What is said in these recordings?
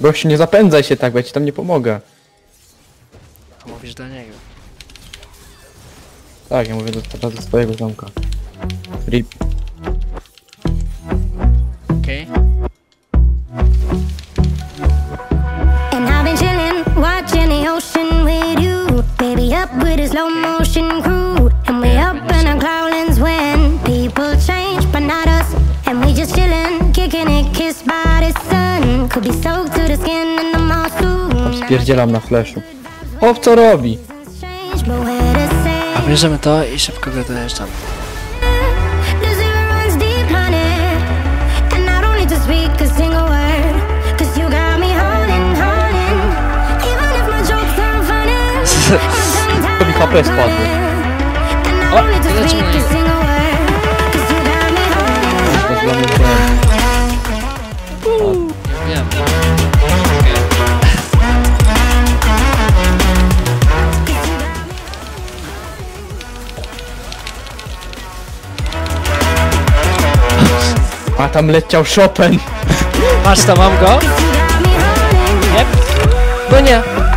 Gościu, nie zapędzaj się tak, bo ja ci tam nie pomogę. A mówisz do niego. Tak, ja mówię do, teraz do swojego ziomka. Rip. Okej? And I've been chillin', watching the ocean with you. Baby, up with a slow motion crew. And we up in our clouds when people change, but not us. And we just chillin', kicking it, kissed by the sun. Could be soaked Spierdzielam na flashu. Hop, co robi? A bierzemy to i szybko go need to mi HP spadło. O, lecimy na niego. Mnie ten. Wiem. A tam leciał Chopin. Patrz, to mam go. Nie. Bo nie.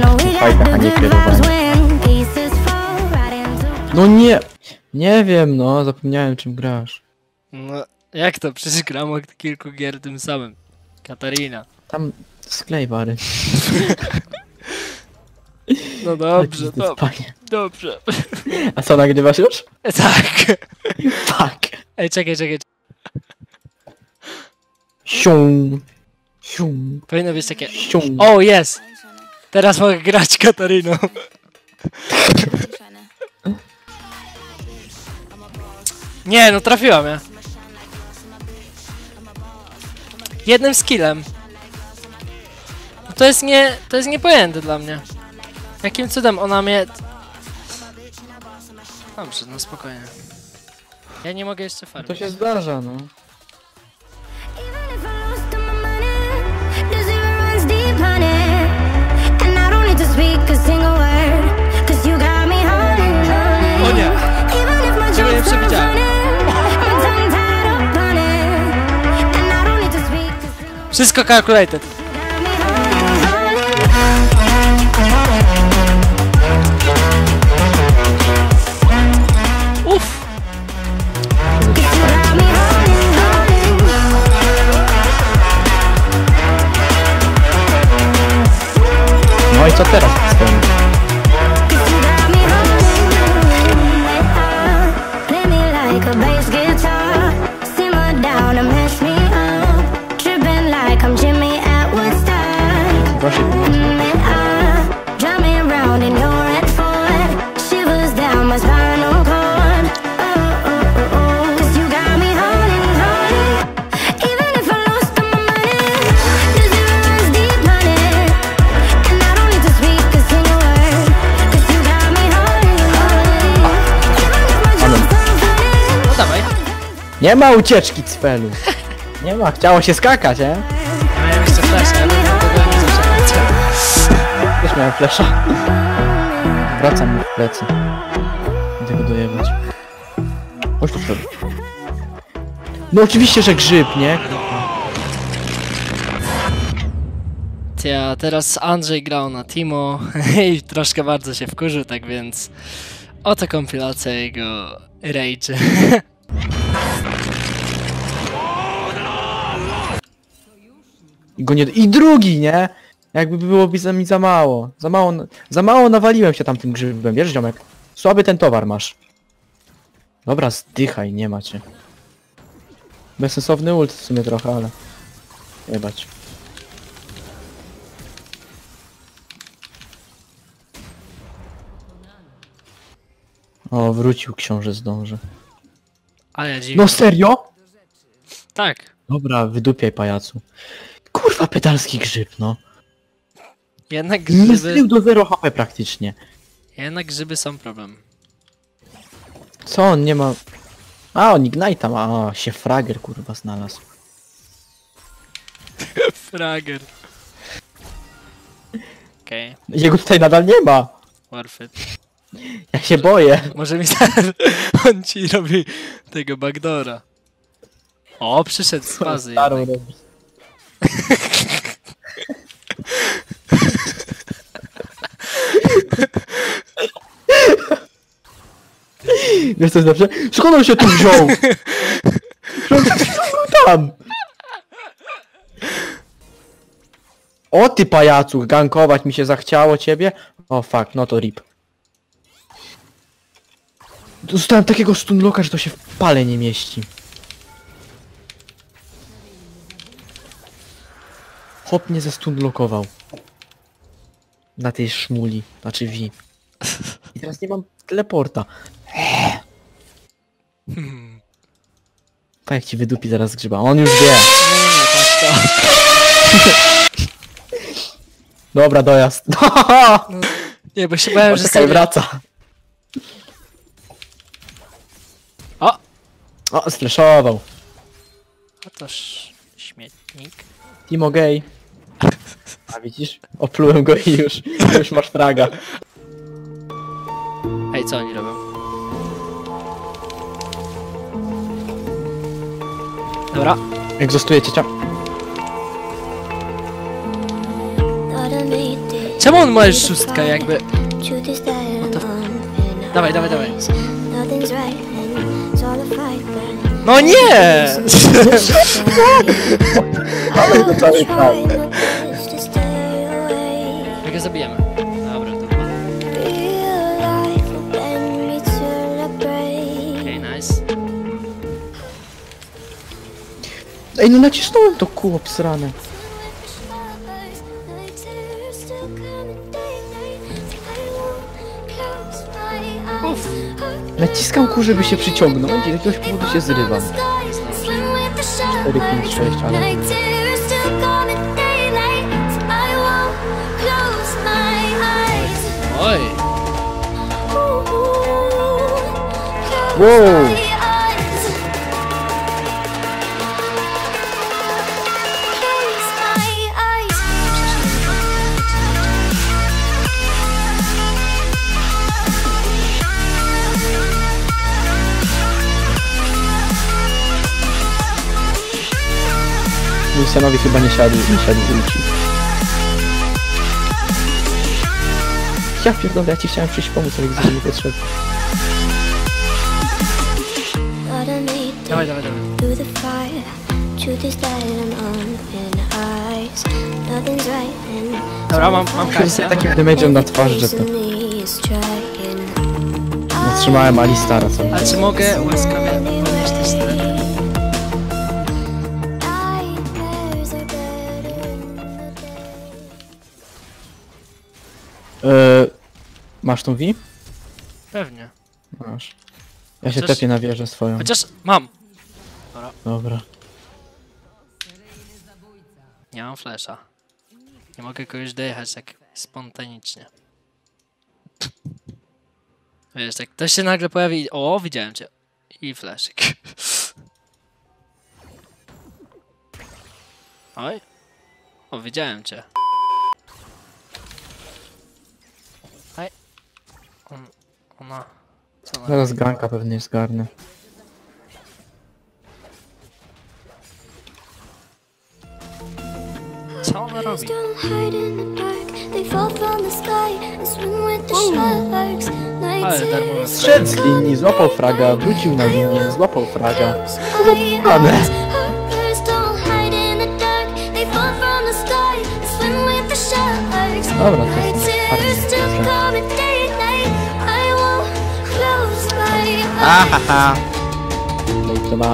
A nie kierowanie. No nie. Nie wiem, no. Zapomniałem czym grasz. No, jak to? Przecież gram od kilku gier tym samym. Katarina. Tam sklej bary. No dobrze, dobrze, dobrze. A co, nagrywasz już? Tak. Fuck. Ej, czekaj, czekaj. Sium. Sium. Powinno być takie... Sium. O, jest! Teraz mogę grać Katariną. Nie, no trafiłam ja. Jednym skillem. No To jest nie... To jest niepojęte dla mnie. Jakim cudem ona mnie... Dobrze, no spokojnie. Ja nie mogę jeszcze farmić. To się zdarza, no. Even if I lost all my money, the zero runs deep, honey. Слышь, какая аккуратная. Nie ma ucieczki cfelu. Nie ma, chciało się skakać, nie? Miałem jeszcze flash, ale nie. Też miałem flesza. Wracam mu w plecy. Idę go dojebać. Chodź tu przodu. No oczywiście, że grzyb, nie? Ja teraz Andrzej grał na Timo i troszkę bardzo się wkurzył, tak więc oto kompilacja jego rage. I go nie... I drugi, nie? Jakby byłoby za mi za mało. Za mało, za mało nawaliłem się tam tym grzybem, wiesz ziomek? Słaby ten towar masz. Dobra, zdychaj, nie macie. Bezsensowny ult w sumie trochę, ale... Jebać. O, wrócił książę zdąży. Ale. No serio? Tak. Dobra, wydupiaj pajacu. Kurwa, pedalski grzyb, no. Jednak Nie grzyby, zrył do 0 HP praktycznie. jednak grzyby są problem. Co on nie ma... A, on Ignite'a ma. A, się frager kurwa znalazł. Frager. Okej, Jego tutaj nadal nie ma. worth it. Ja się boję. Może mi on ci robi tego backdora. O, przyszedł z bazy. Starą. Wiesz co jest lepsze? Skąd on się tu wziął? Tam? O ty pajacu, gankować mi się zachciało ciebie? O fuck, no to rip. Dostałem takiego stunlocka, że to się w pale nie mieści. Hop mnie zestunlockował. Na tej szmuli, znaczy V. I teraz nie mam teleporta. Hmm. Pa jak ci wydupi zaraz grzyba. On już wie. Dobra, dojazd. Nie, bo się bałem, że Czekaj, sobie... wraca. O! O, sflashował. A toż śmietnik. Timo gay. A widzisz? Oplułem go i już, już masz fraga. Ej, co oni robią? Dobra, Egzostuje ciecia. czemu on ma już szóstkę jakby? Dawaj, dawaj, dawaj. No nie! Ale to cały Ej, no nacisnąłem to kół obsrane. Uff. Naciskam kół, żeby się przyciągnąć i z jakiegoś powodu się zrywam. 4, 5, 6, ale... Oj! Wow! Mój synowi chyba nie siadł, nie siadł ulci. Ja pierdolę, ja ci chciałem przyjść pomóc, ale że nie potrzebny. Dawaj, dawaj, dawaj. Dobra, mam, mam kasę. takim damage'em na twarz, że to... Zatrzymałem Alistara sobie. A czy mogę łaskawie Eee, masz tą V? Pewnie. Masz. Ja się Chociaż- tepię na wieżę swoją. Chociaż mam. Dobra. Nie mam flesza. Nie mogę kogoś dojechać tak spontanicznie. Wiesz, tak ktoś się nagle pojawi i... O, widziałem cię. I fleszyk. Oj. O, widziałem cię. On, ona... Co ona Zaraz ganka pewnie zgarnę. Co ona robi? Ale darmowe Zszedł z linii, złapał fraga, wrócił na linię, złapał fraga. close my Pane. eyes. 啊哈哈。没什么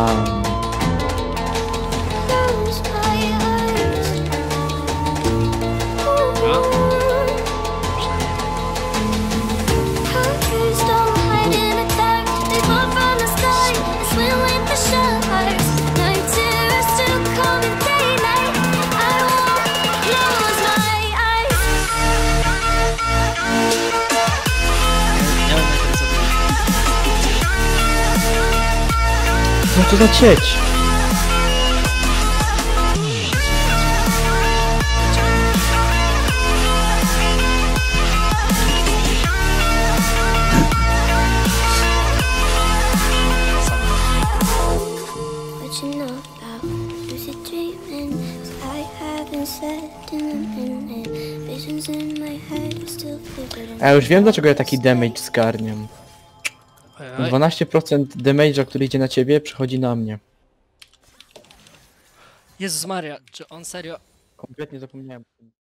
are still vivid. A ja już wiem dlaczego ja taki damage zgarniam. Oj, oj. 12% damage'a, który idzie na ciebie, przychodzi na mnie. Jezus Maria, czy on serio Kompletnie zapomniałem.